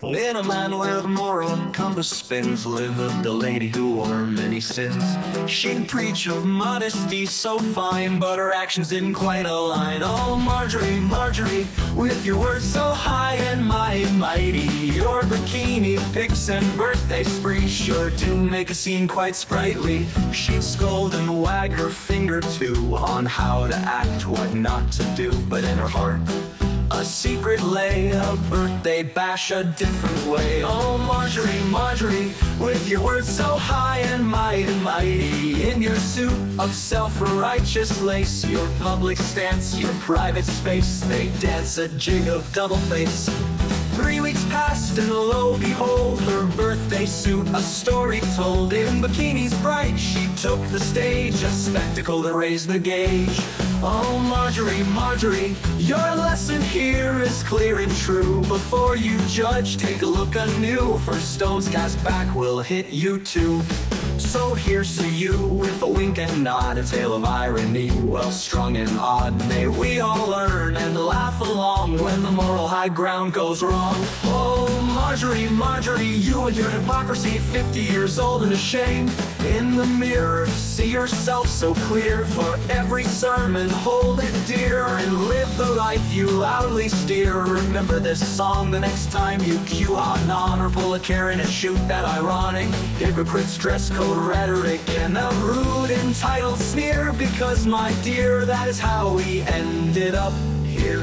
In a where the moral compass spins Lived a lady who wore many sins. She'd preach of modesty so fine But her actions didn't quite align. Oh Marjorie, Marjorie With your words so high and mighty, mighty Your bikini pics and birthday spree Sure to make a scene quite sprightly. She'd scold and wag her finger too On how to act, what not to do But in her heart a secret lay, a birthday bash a different way. Oh Marjorie, Marjorie, with your words so high and mighty, mighty. In your suit of self-righteous lace Your public stance, your private space They dance a jig of double face. Three weeks passed and lo behold Her birthday suit, a story told. In bikinis took the stage A spectacle that raised the gauge Oh Marjorie, Marjorie, your lesson here is clear and true Before you judge, take a look anew For stones cast back will hit you too so here's to you with a wink and nod, a tale of irony, well strung and odd. May we all learn and laugh along when the moral high ground goes wrong. Oh, Marjorie, Marjorie, you and your hypocrisy, 50 years old and ashamed. In the mirror, see yourself so clear. For every sermon, hold it dear and live the life you loudly steer. Remember this song the next time you QAnon or pull a Karen and shoot that ironic hypocrite's dress code rhetoric and a rude entitled sneer because my dear that is how we ended up here